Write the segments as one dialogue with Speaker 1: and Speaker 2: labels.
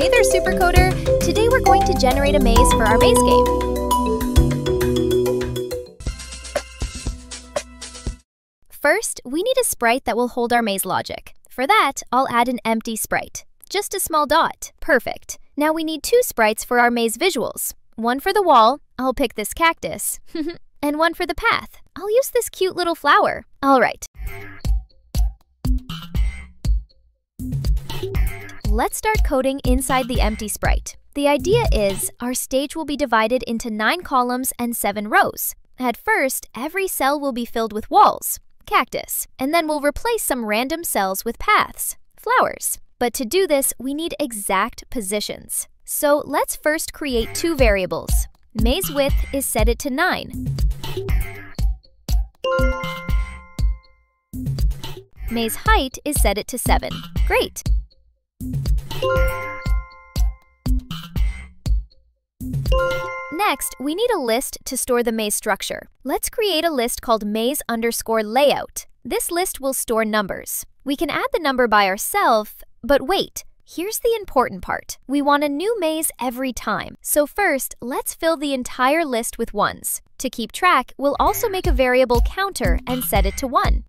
Speaker 1: Hey there, Supercoder! Today we're going to generate a maze for our maze game. First, we need a sprite that will hold our maze logic. For that, I'll add an empty sprite. Just a small dot. Perfect. Now we need two sprites for our maze visuals. One for the wall, I'll pick this cactus. and one for the path. I'll use this cute little flower. All right. Let's start coding inside the empty sprite. The idea is our stage will be divided into 9 columns and 7 rows. At first, every cell will be filled with walls, cactus, and then we'll replace some random cells with paths, flowers. But to do this, we need exact positions. So let's first create two variables. Maze width is set it to 9. Maze height is set it to 7. Great! Next, we need a list to store the maze structure. Let's create a list called maze underscore layout. This list will store numbers. We can add the number by ourselves, but wait, here's the important part. We want a new maze every time. So first, let's fill the entire list with ones. To keep track, we'll also make a variable counter and set it to 1.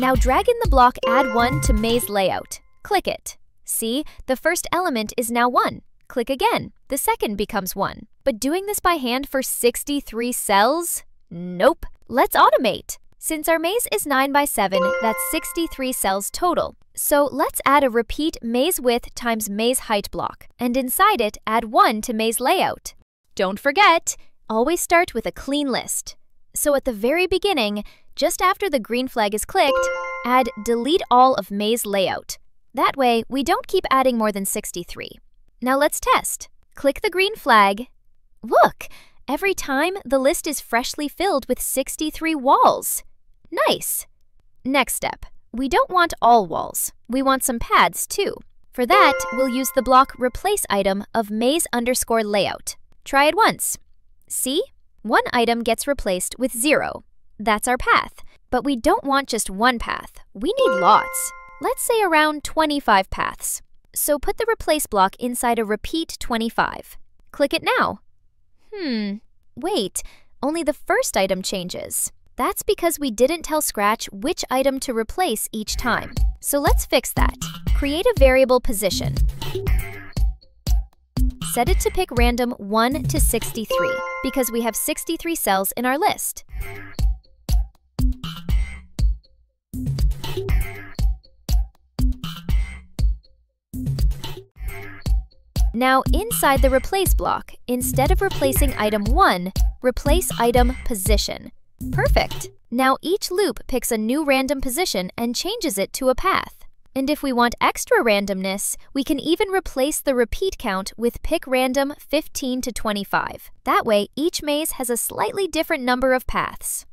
Speaker 1: Now drag in the block Add 1 to Maze Layout. Click it. See, the first element is now 1. Click again. The second becomes 1. But doing this by hand for 63 cells? Nope. Let's automate. Since our maze is 9 by 7, that's 63 cells total. So let's add a repeat maze width times maze height block, and inside it add 1 to maze layout. Don't forget, always start with a clean list. So at the very beginning, just after the green flag is clicked, add delete all of maze layout. That way, we don't keep adding more than 63. Now let's test. Click the green flag. Look, every time the list is freshly filled with 63 walls. Nice! Next step. We don't want all walls. We want some pads too. For that, we'll use the block replace item of maze underscore layout. Try it once. See? One item gets replaced with zero. That's our path. But we don't want just one path. We need lots. Let's say around 25 paths. So put the replace block inside a repeat 25. Click it now. Hmm, wait, only the first item changes. That's because we didn't tell Scratch which item to replace each time. So let's fix that. Create a variable position. Set it to pick random 1 to 63 because we have 63 cells in our list. Now, inside the replace block, instead of replacing item 1, replace item position. Perfect! Now each loop picks a new random position and changes it to a path. And if we want extra randomness, we can even replace the repeat count with pick random 15 to 25. That way, each maze has a slightly different number of paths.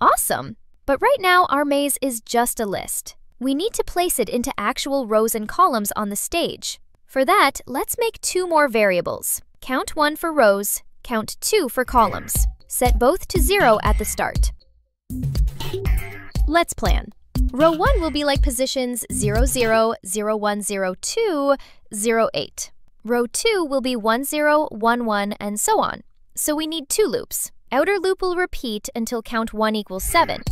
Speaker 1: Awesome! But right now, our maze is just a list. We need to place it into actual rows and columns on the stage. For that, let's make two more variables. Count 1 for rows, count 2 for columns. Set both to 0 at the start. Let's plan. Row 1 will be like positions 0, 0, 0, 1, 2, 8. Row 2 will be 1, 0, 1, 1, and so on. So we need two loops. Outer loop will repeat until count 1 equals 7.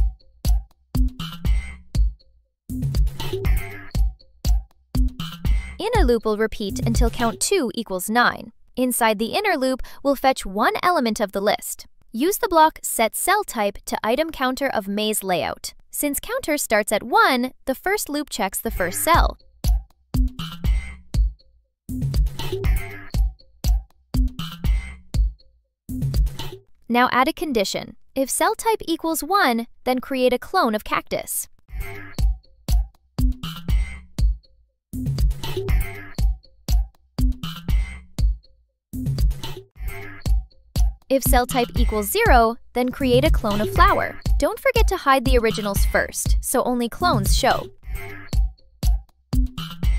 Speaker 1: Inner loop will repeat until count 2 equals 9. Inside the inner loop, we'll fetch one element of the list. Use the block set cell type to item counter of maze layout. Since counter starts at 1, the first loop checks the first cell. Now add a condition. If cell type equals 1, then create a clone of cactus. If cell type equals 0, then create a clone of flower. Don't forget to hide the originals first, so only clones show.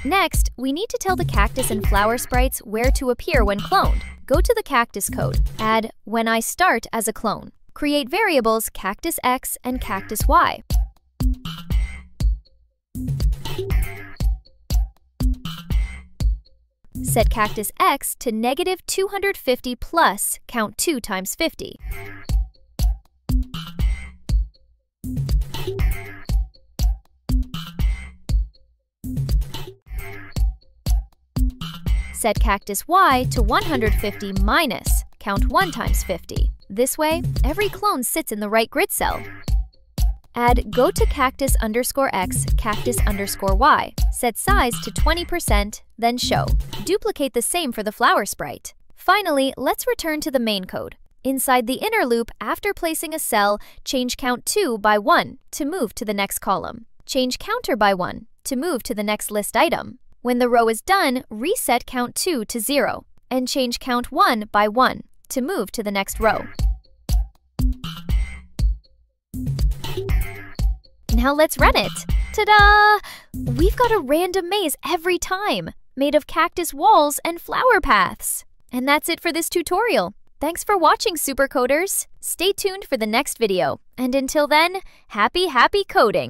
Speaker 1: Next, we need to tell the cactus and flower sprites where to appear when cloned. Go to the cactus code, add when I start as a clone. Create variables cactus x and cactus y. Set cactus X to negative 250 plus count 2 times 50. Set cactus Y to 150 minus count 1 times 50. This way, every clone sits in the right grid cell. Add go to cactus underscore x cactus underscore y. Set size to 20%, then show. Duplicate the same for the flower sprite. Finally, let's return to the main code. Inside the inner loop, after placing a cell, change count 2 by 1 to move to the next column. Change counter by 1 to move to the next list item. When the row is done, reset count 2 to 0 and change count 1 by 1 to move to the next row. Now let's run it. Ta-da! We've got a random maze every time, made of cactus walls and flower paths. And that's it for this tutorial. Thanks for watching, Supercoders. Stay tuned for the next video. And until then, happy, happy coding!